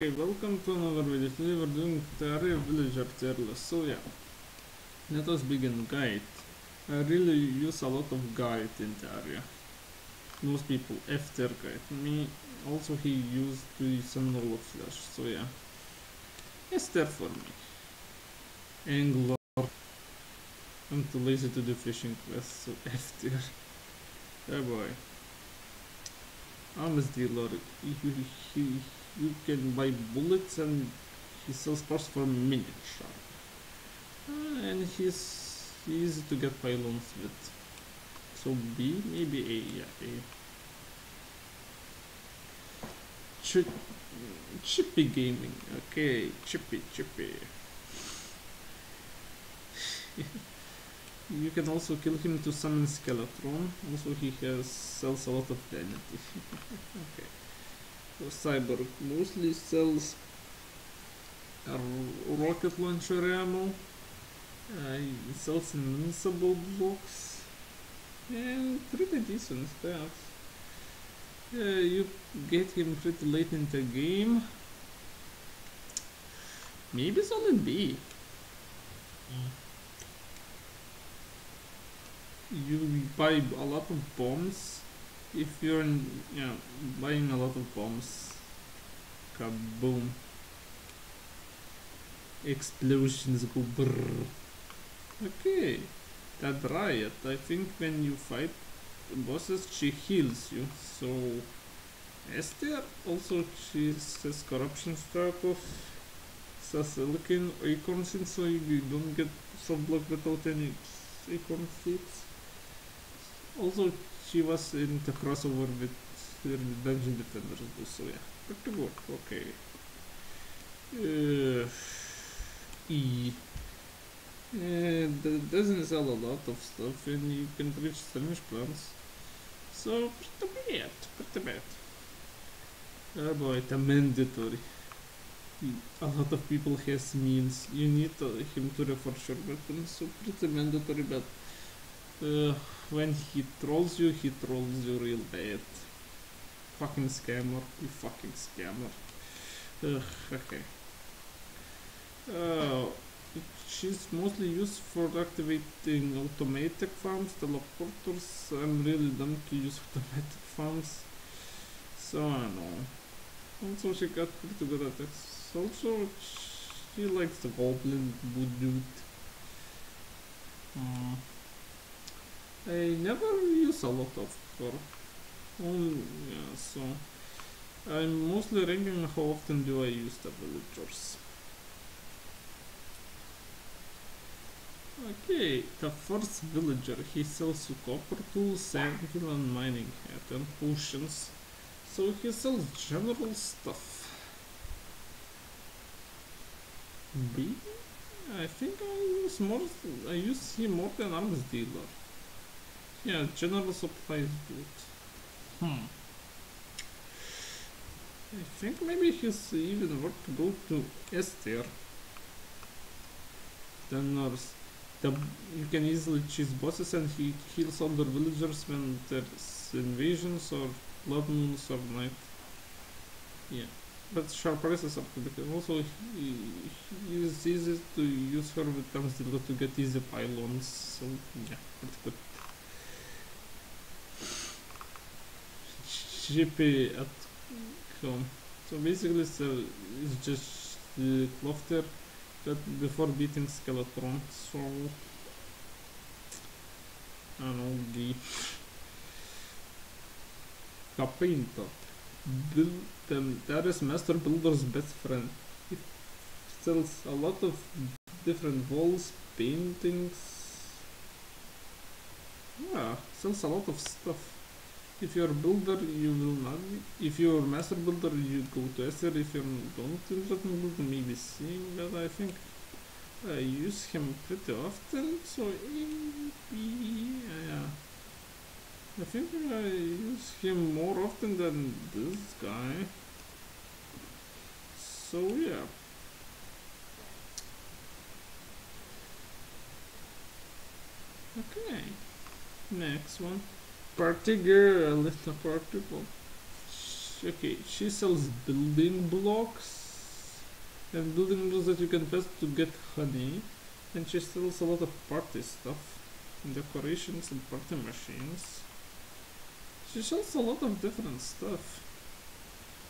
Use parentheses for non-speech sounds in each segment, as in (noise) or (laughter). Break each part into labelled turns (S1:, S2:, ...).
S1: Okay, welcome to another video. Today we're doing Terraria Villager tier list. So yeah, let us begin. Guide. I really use a lot of guide in Terraria. Most people F tier guide. Me also he used to use summon Wall of Flesh. So yeah, S tier for me. Angler. I'm too lazy to do fishing quests, so (laughs) F tier. Oh boy. Arms dealer. He, he, you can buy bullets and he sells parts for Minishark. Uh, and he's easy to get pylons with. So B, maybe A, yeah, A. Ch chippy gaming, okay, chippy, chippy. (laughs) you can also kill him to summon Skeletron. Also, he has sells a lot of vanity. (laughs) okay. So Cyborg mostly sells a rocket launcher ammo. Uh, sells invincible blocks and pretty decent stats. Uh, you get him pretty late in the game. Maybe solid B. You buy a lot of bombs if you're you know, buying a lot of bombs. Kaboom. Explosions go brrr. Okay, that Dryad. I think when you fight bosses, she heals you. So, Esther also she says corruption start off. Silicon acorns in so you don't get subblock without any acorn seeds. Also, she was in the crossover with Dungeon Defenders, so yeah, pretty good. Okay. Uh, e. Uh, doesn't sell a lot of stuff, and you can reach strange plants. So pretty bad, pretty bad. Oh boy, the mandatory. A lot of people has means. You need uh, him to refer sure weapons, so pretty mandatory, but uh, when he trolls you, he trolls you real bad. Fucking scammer, you fucking scammer. Ugh, okay. Uh, she's mostly used for activating automatic farms, teleporters. I'm really dumb to use (laughs) automatic farms. So I don't know. Also she got pretty good attacks. Also she likes the goblin dude. Uh, I never use a lot of her. Only, oh, yeah, so I'm mostly ranking how often do I use the villagers. Okay, the first villager, he sells copper tools, sandhill and mining hat and potions. So he sells general stuff. B? I think I use more, I use him more than arms dealer. Yeah, general supplies good. Hmm. I think maybe he's even worth to go to S tier. Then nurse. The, you can easily choose bosses and he heals other villagers when there's invasions or blood moons or night. Yeah. But sharp prices are pretty good. Also, he, he is easy to use her with comes to get easy pylons. So, yeah, pretty good. GP at. So basically it's, uh, it's just the Clothier but before beating Skeletron. So I don't know the Capinto. Build them that is Master Builder's best friend. It sells a lot of different walls, paintings. Yeah, sells a lot of stuff. If you're a builder you will not if you're a master builder you go to Esther if you don't in building maybe C. But I think I use him pretty often so yeah. I think I use him more often than this guy. So yeah. Okay next one party girl, a party girl. Okay, she sells building blocks. And building blocks that you can pass to get honey. And she sells a lot of party stuff. And decorations and party machines. She sells a lot of different stuff.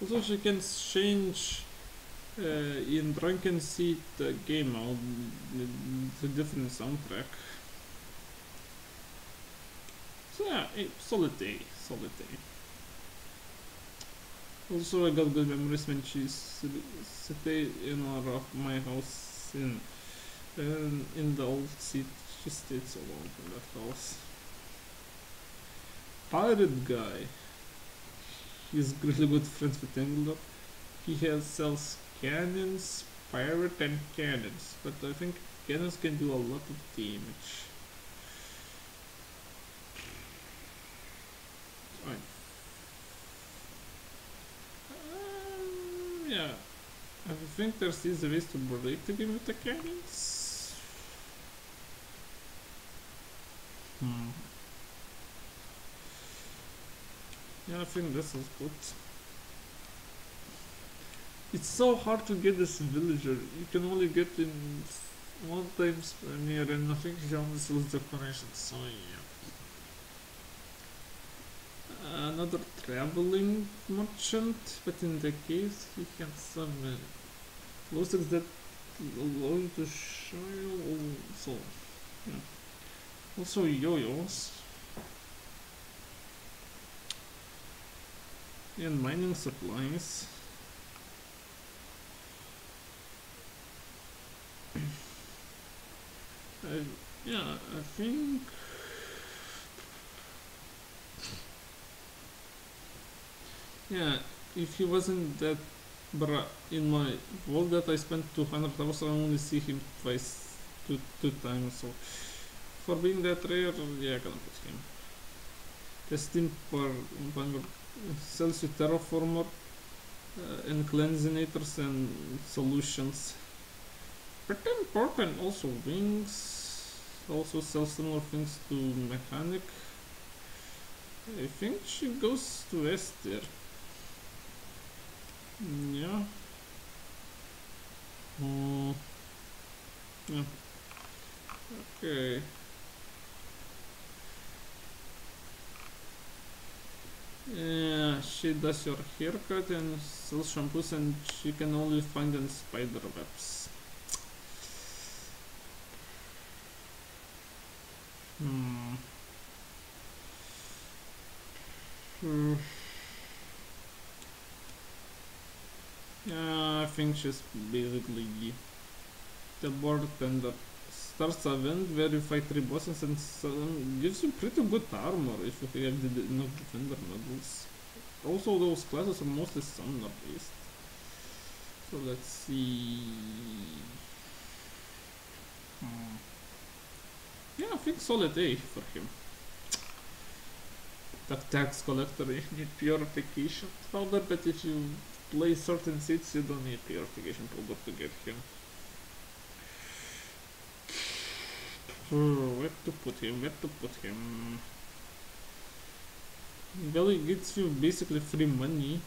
S1: Also she can change uh, in Drunken Seat uh, game mode to different soundtrack. So yeah, solid day, solid day. Also, I got good memories when she stayed in our, my house in in, in the old seat. She stayed so long in that house. Pirate guy. He's (laughs) really good friends with Angler. He has sells cannons, pirate and cannons, but I think cannons can do a lot of damage. Fine. Um, yeah, I think there's easy ways to break the game with the cannons. Hmm. Yeah, I think this is good. It's so hard to get this villager. You can only get in one times near and I think he only sells decorations, so yeah. Another traveling merchant, but in the case he can summon uh, losses that allow you to show also. Yeah. Also yo-yos. And mining supplies. (clears throat) I, yeah, I think yeah, if he wasn't that bra in my world that I spent 200 hours, I only see him twice, two, two times, so for being that rare, yeah, I gonna put him. Testing for Vanguard sells you terraformer uh, and Clentaminators and solutions. Pretty important also wings also sells similar things to mechanic. I think she goes to S there. Yeah. Mm. Yeah. Okay. Yeah, she does your haircut and sells shampoos and she can only find in spider webs. Hmm. Hmm. Yeah, I think she's basically the board bartender. Starts a event where you fight three bosses and gives you pretty good armor if you have the, enough defender medals. Also, those classes are mostly summoner based. So let's see. Hmm. Yeah, I think solid A for him. The tax collector need purification powder, but if you play certain seats you don't need purification powder to get him. Oh, where to put him? Where to put him? Well, it gets you basically free money.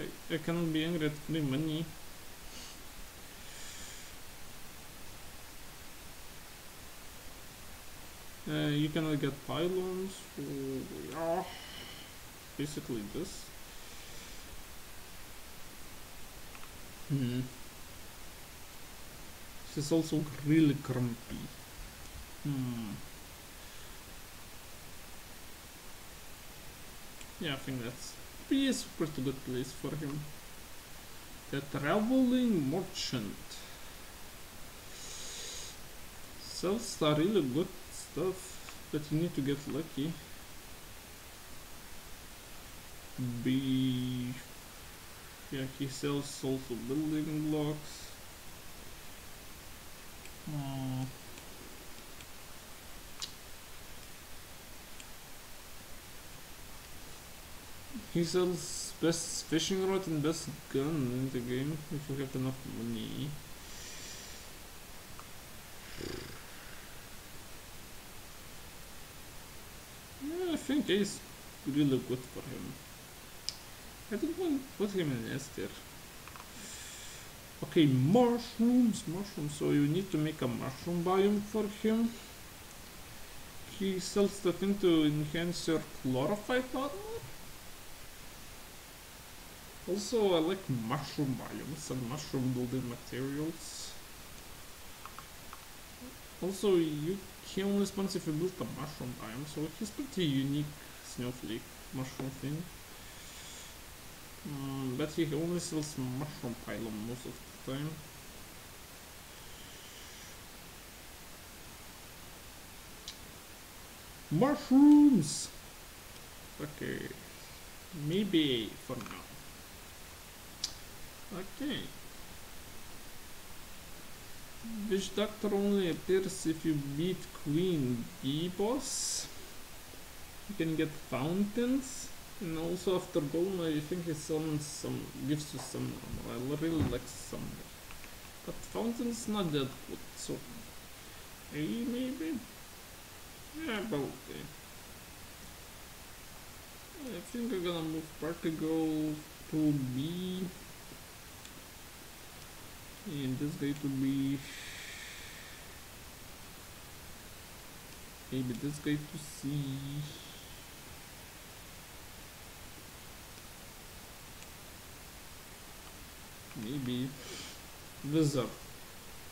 S1: I, I cannot be angry at free money. Uh, you cannot get pylons. Yeah, basically this. Hmm. She's also really grumpy. Hmm. Yeah, I think that's be a pretty good place for him. The traveling merchant. Sells are really good stuff, but you need to get lucky. B. Yeah, he sells also building blocks. Hmm. He sells best fishing rod and best gun in the game if you have enough money. Yeah, I think he's really good for him. I don't want to put him in S tier. Okay, mushrooms, mushrooms. So you need to make a mushroom biome for him. He sells the thing to enhance your chlorophyte armor. Also, I like mushroom biomes and mushroom building materials. Also, you he only spawns if you build a mushroom biome, so he's pretty unique snowflake mushroom thing. Mm, but he only sells mushroom pylon most of the time. Mushrooms! Okay. Maybe for now. Okay. Witch Doctor only appears if you beat Queen Bee Boss. You can get fountains. And also after Golem I think he summons some gives you some I really like some But fountain's not that good, so A maybe? Yeah, probably. I think I'm gonna move Particle to B and this guy to be maybe this guy to C maybe. Wizard.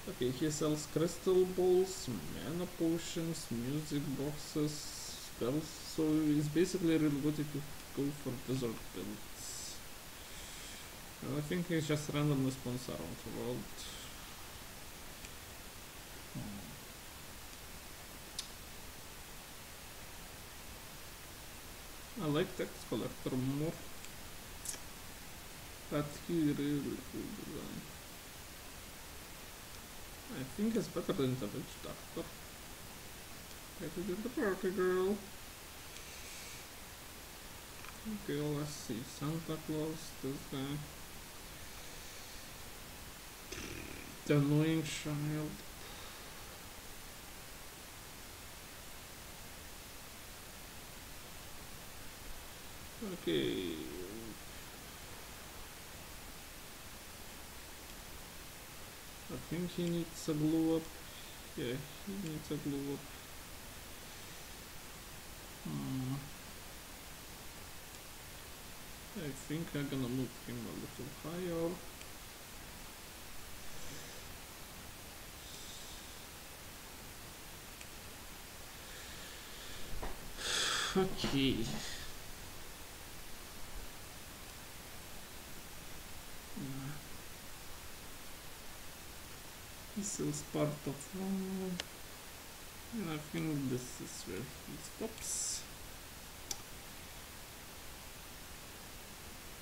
S1: Okay he sells crystal balls mana potions music boxes spells. So it's basically really good if you go for wizard builds. I think he's just randomly spawns around the world. Hmm. I like tax collector more design. I think it's better than the witch doctor. Better than the party girl. Okay, let's see. Santa Claus, this guy. The annoying child. Okay. Think he needs a glow up. Yeah, he needs a glow up. Hmm. I think I'm gonna move him a little higher. Okay. Is part of. And I think this is where he stops.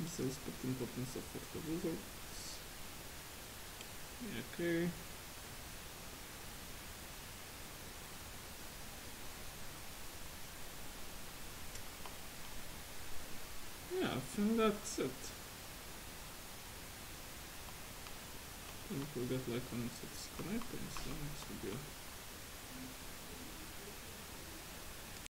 S1: This is put importance of the results. Okay. Yeah, I think that's it. Don't forget like and subscribe and so next video.